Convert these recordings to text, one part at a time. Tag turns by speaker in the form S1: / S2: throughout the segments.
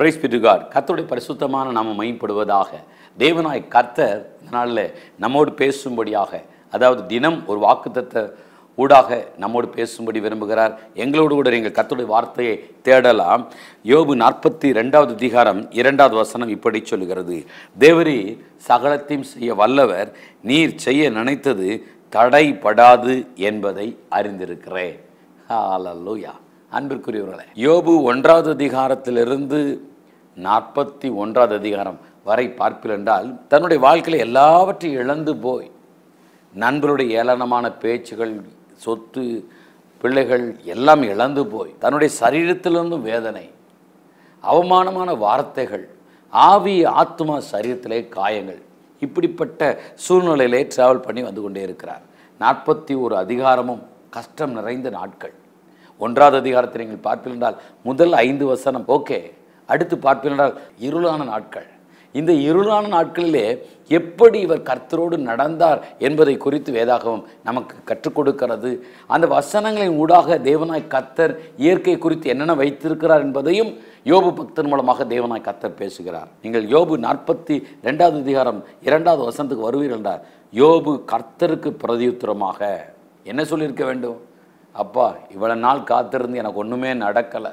S1: Price பிட்டுகாட் கர்த்தருடைய பரிசுத்தமான நாம மையப்படுவதாக தேவனாய் கர்த்தர் இந்த நாளில் நம்மோடு பேசும்படியாக அதாவது தினம் ஒரு வாக்குத்தத்தை ஊடாக நம்மோடு பேசும்படி விரும்புகிறார். எங்களோடு கூட நீங்கள் கத்தோடைய வார்த்தையை தேடலாம். யோபு நாற்பத்தி ரெண்டாவது அதிகாரம் இரண்டாவது வசனம் இப்படி சொல்லுகிறது. தேவரி சகலத்தையும் செய்ய வல்லவர் நீர் செய்ய நினைத்தது தடைபடாது என்பதை அறிந்திருக்கிறேன். ஹalleluya அன்பிற்குரியவர்களே யோபு ஒன்றாவது அதிகாரத்திலிருந்து நாற்பத்தி ஒன்றாவது அதிகாரம் வரை பார்ப்பில் என்றால் தன்னுடைய வாழ்க்கையில் எல்லாவற்றையும் இழந்து போய் நண்பருடைய ஏளனமான பேச்சுகள் சொத்து பிள்ளைகள் எல்லாம் இழந்து போய் தன்னுடைய சரீரத்திலிருந்தும் வேதனை அவமானமான வார்த்தைகள் ஆவி ஆத்மா சரீரத்திலே காயங்கள் இப்படிப்பட்ட சூழ்நிலையிலே டிராவல் பண்ணி வந்து கொண்டே இருக்கிறார். நாற்பத்தி ஒரு அதிகாரமும் கஷ்டம் நிறைந்த நாட்கள். ஒன்றாவது அதிகாரத்தை நீங்கள் பார்ப்பீர்கள் என்றால் முதல் ஐந்து வசனம் ஓகே அடுத்து பார்ப்பீர்கள் என்றால் இருளான நாட்கள். இந்த இருளான நாட்களிலே எப்படி இவர் கர்த்தரோடு நடந்தார் என்பதை குறித்து வேதாகவும் நமக்கு கற்றுக் கொடுக்கிறது. அந்த வசனங்களின் ஊடாக தேவனாய் கர்த்தர் இயற்கை குறித்து என்னென்ன வைத்திருக்கிறார் என்பதையும் யோபு பக்தன் மூலமாக தேவனாய் கர்த்தர் பேசுகிறார். நீங்கள் யோபு நாற்பத்தி ரெண்டாவது அதிகாரம் இரண்டாவது வசனத்துக்கு வருவீர்கள் என்றால் யோபு கர்த்தருக்கு பிரதியுத்திரமாக. என்ன சொல்லியிருக்க வேண்டும்? அப்பா இவ்வளவு நாள் காத்திருந்து எனக்கு ஒன்றுமே நடக்கலை.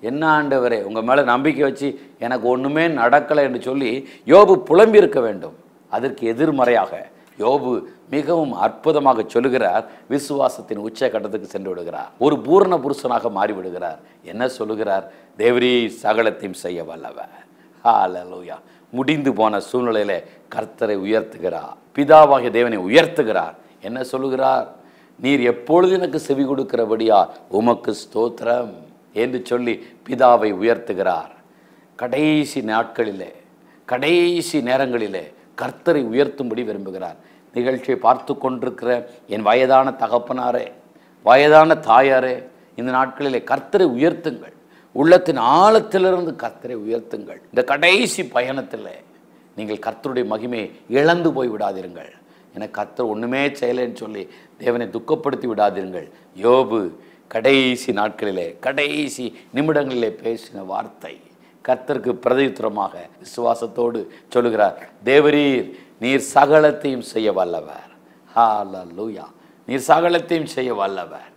S1: என்ன ஆண்டவரே உங்கள் மேலே நம்பிக்கை வச்சு எனக்கு ஒன்றுமே நடக்கலை என்று சொல்லி யோபு புலம்பி இருக்க வேண்டும். அதற்கு எதிர்மறையாக யோபு மிகவும் அற்புதமாக சொல்லுகிறார். விசுவாசத்தின் உச்சகட்டத்துக்கு சென்று விடுகிறார். ஒரு பூரண புருஷனாக மாறிவிடுகிறார். என்ன சொல்லுகிறார்? தேவரீ சகலத்தையும் செய்ய வல்லவர். ஹalleluya முடிந்து போன சூழ்நிலையில் கர்த்தரை உயர்த்துகிறார். பிதாவாகிய தேவனை உயர்த்துகிறார். என்ன சொல்லுகிறார்? நீர் எப்பொழுது எனக்கு செவி கொடுக்கிறபடியா உமக்கு ஸ்தோத்திரம். என்று சொல்லி பிதாவை உயர்த்துகிறார். கடைசி நாட்களிலே கடைசி நேரங்களிலே கர்த்தரை உயர்த்தும்படி விரும்புகிறார். நிகழ்ச்சியை பார்த்து கொண்டிருக்கிற என் வயதான தகப்பனாரே வயதான தாயாரே இந்த நாட்களிலே கர்த்தரை உயர்த்துங்கள். உள்ளத்தின் ஆழத்திலிருந்து கர்த்தரை உயர்த்துங்கள். இந்த கடைசி பயணத்தில் நீங்கள் கர்த்தருடைய மகிமையை இழந்து போய் விடாதீர்கள். எனக்கு கர்த்தர் ஒன்றுமே செய்யலைன்னு சொல்லி தேவனை துக்கப்படுத்தி விடாதீர்கள். யோபு கடைசி நாட்களிலே கடைசி நிமிடங்களிலே பேசின வார்த்தை கர்த்தருக்கு பிரதித்திரமாக விசுவாசத்தோடு சொல்லுகிறார் தேவரீர் நீர் சகலத்தையும் செய்ய வல்லவர். ஹalleluya. நீர் சகலத்தையும் செய்ய வல்லவர்.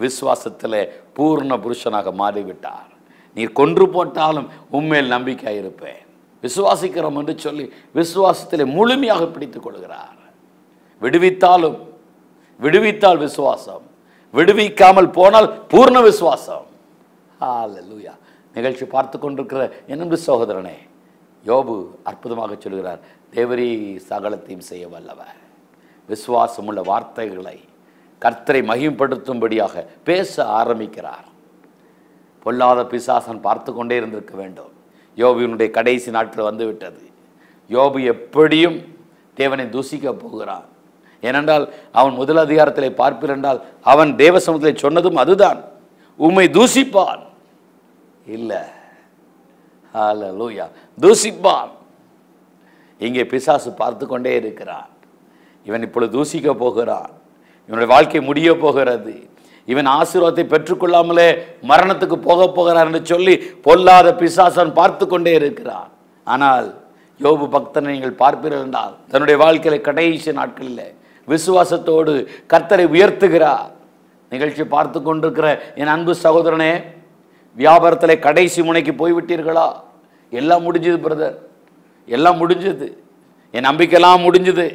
S1: விசுவாசத்தில் பூர்ண புருஷனாக மாறிவிட்டார். நீர் கொன்று போட்டாலும் உண்மையில் நம்பிக்கையாக இருப்பேன். விசுவாசிக்கிறோம் என்று சொல்லி விசுவாசத்தில் முழுமையாக பிடித்துக் கொள்கிறார். விடுவித்தாலும் விடுவித்தால் விசுவாசம். விடுவிக்காமல் போனால் பூர்ண விசுவாசம். லூயா நிகழ்ச்சி பார்த்து கொண்டிருக்கிற என்னென்று சகோதரனே யோபு அற்புதமாக சொல்கிறார் தேவரீ சகலத்தையும் செய்ய வல்லவர். விசுவாசமுள்ள வார்த்தைகளை கர்த்தரை மகிம்படுத்தும்படியாக பேச ஆரம்பிக்கிறார். பொல்லாத பிசாசன் பார்த்து கொண்டே இருந்திருக்க வேண்டும். யோபுவினுடைய கடைசி நாட்கள் வந்துவிட்டது. யோபு எப்படியும் தேவனை தூசிக்க போகிறான். ஏனென்றால் அவன் முதல் அதிகாரத்திலே பார்ப்பீர் அவன் தேவ சமூகத்திலே சொன்னதும் அதுதான். உம்மை தூசிப்பான். இல்லை. லூயா தூசிப்பான். இங்கே பிசாசு பார்த்து கொண்டே இருக்கிறான். இவன் இப்பொழுது தூசிக்க போகிறான். இவனுடைய வாழ்க்கை முடிய போகிறது. இவன் ஆசீர்வாதத்தை பெற்றுக்கொள்ளாமலே மரணத்துக்கு போக போகிறான் என்று சொல்லி பொல்லாத பிசாசன் பார்த்து கொண்டே இருக்கிறான். ஆனால் யோபு பக்தனை நீங்கள் பார்ப்பீர்கள் என்றால் தன்னுடைய வாழ்க்கையில் கடைசி நாட்களில் விசுவாசத்தோடு கர்த்தரை உயர்த்துகிறார். நிகழ்ச்சி பார்த்து கொண்டிருக்கிற என் அன்பு சகோதரனே வியாபாரத்தில் கடைசி முனைக்கு போய்விட்டீர்களா? எல்லாம் முடிஞ்சது பிரதர் எல்லாம் முடிஞ்சது. என் நம்பிக்கையெல்லாம் முடிஞ்சது.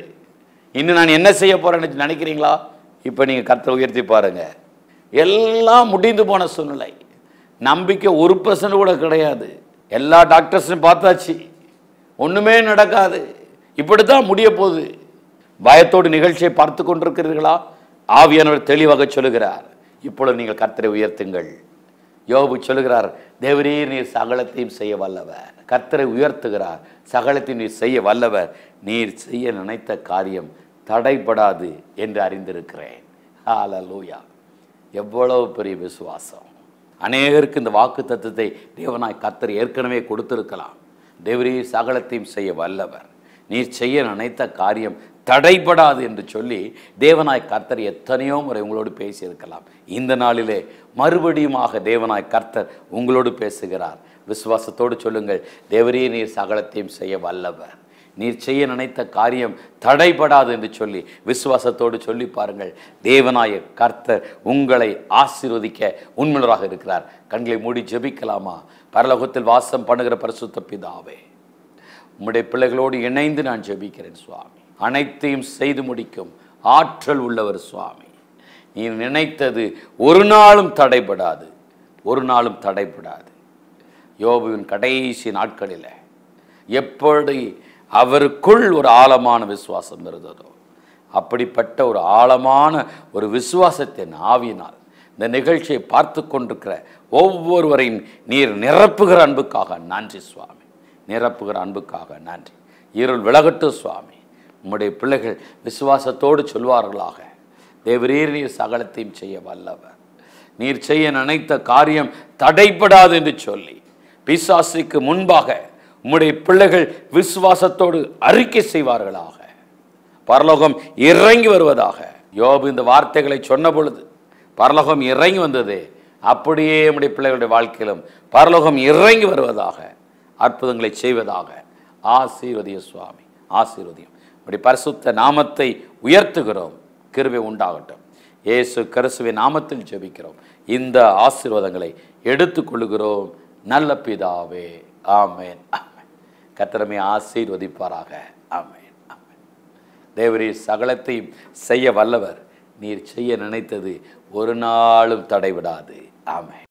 S1: இன்னும் நான் என்ன செய்ய போகிறேன்னு நினைக்கிறீங்களா? இப்போ நீங்கள் கர்த்தரை உயர்த்தி பாருங்கள் எல்லாம் முடிந்து போன சூழ்நிலை. நம்பிக்கை ஒரு பர்சன்ட் கூட கிடையாது. எல்லா டாக்டர்ஸையும் பார்த்தாச்சு. ஒன்றுமே நடக்காது. இப்படி தான் முடிய போகுது. பயத்தோடு நிகழ்ச்சியை பார்த்து கொண்டிருக்கிறீர்களா? ஆவியானவர் தெளிவாக சொல்லுகிறார். இப்பொழுது நீங்கள் கர்த்தரை உயர்த்துங்கள். யோபு சொல்லுகிறார் தேவரீர் நீர் சகலத்தையும் செய்ய வல்லவர். கர்த்தரை உயர்த்துகிறார் சகலத்தையும் நீர் செய்ய வல்லவர். நீர் செய்ய நினைத்த காரியம் தடைபடாது என்று அறிந்திருக்கிறேன். ஹalleluya எவ்வளவு பெரிய விசுவாசம். அநேகருக்கு இந்த வாக்கு தத்துவத்தை தேவனாய் கர்த்தர் ஏற்கனவே கொடுத்திருக்கலாம். தேவரீர் சகலத்தையும் செய்ய வல்லவர். நீர் செய்ய நினைத்த காரியம் தடைபடாது என்று சொல்லி தேவனாய் கர்த்தர் எத்தனையோ முறை உங்களோடு பேசியிருக்கலாம். இந்த நாளிலே மறுபடியுமாக தேவனாய் கர்த்தர் உங்களோடு பேசுகிறார். விசுவாசத்தோடு சொல்லுங்கள் தேவரே நீர் சகலத்தையும் செய்ய வல்லவர். நீர் செய்ய நினைத்த காரியம் தடைபடாது என்று சொல்லி விசுவாசத்தோடு சொல்லி பாருங்கள். தேவனாய கர்த்தர் உங்களை ஆசீர்வதிக்க உண்மையாக இருக்கிறார். கண்களை மூடி ஜெபிக்கலாமா? பரலோகத்தில் வாசம் பண்ணுகிற பரிசுத்த பிதாவே உம்முடைய பிள்ளைகளோடு இணைந்து நான் ஜெபிக்கிறேன் சுவாமி. அனைத்தையும் செய்து முடிக்கும் ஆற்றல் உள்ளவர் சுவாமி. நீ நினைத்தது ஒரு நாளும் தடைபடாது ஒரு நாளும் தடைபடாது. யோபுவின் கடைசி நாட்களில் எப்படி அவருக்குள் ஒரு ஆழமான விசுவாசம் இருந்ததோ அப்படிப்பட்ட ஒரு ஆழமான ஒரு விசுவாசத்தின் ஆவியினால் இந்த நிகழ்ச்சியை பார்த்து கொண்டிருக்கிற ஒவ்வொருவரையும் நீர் நிரப்புகிற அன்புக்காக நன்றி சுவாமி. நிரப்புகிற அன்புக்காக நன்றி. இருள் விலகட்டு சுவாமி. உம்முடைய பிள்ளைகள் விசுவாசத்தோடு சொல்வார்களாக. தேவரீர் நீர் சகலத்தையும் செய்ய வல்லவர். நீர் செய்ய நினைத்த காரியம் தடைப்படாது என்று சொல்லி பிசாசுக்கு முன்பாக உம்முடைய பிள்ளைகள் விசுவாசத்தோடு அறிக்கை செய்வார்களாக. பரலோகம் இறங்கி வருவதாக யோபு இந்த வார்த்தைகளை சொன்ன பொழுது பரலோகம் இறங்கி வந்தது. அப்படியே நம்முடைய பிள்ளைகளுடைய வாழ்க்கையிலும் பரலோகம் இறங்கி வருவதாக அற்புதங்களை செய்வதாக. ஆசீர்வதிய சுவாமி ஆசீர்வதியம். அப்படி பரிசுத்த நாமத்தை உயர்த்துகிறோம். கிருபை உண்டாகட்டும். இயேசு கிறிஸ்துவின் நாமத்தில் ஜெபிக்கிறோம். இந்த ஆசீர்வாதங்களை எடுத்துக்கொள்கிறோம் நல்ல பிதாவே ஆமேன் ஆமேன். கத்திரமே ஆசீர்வதிப்பாராக ஆமேன் ஆமேன். தேவரீர் சகலத்தையும் செய்ய வல்லவர். நீர் செய்ய நினைத்தது ஒரு நாளும் தடைவிடாது ஆமேன்.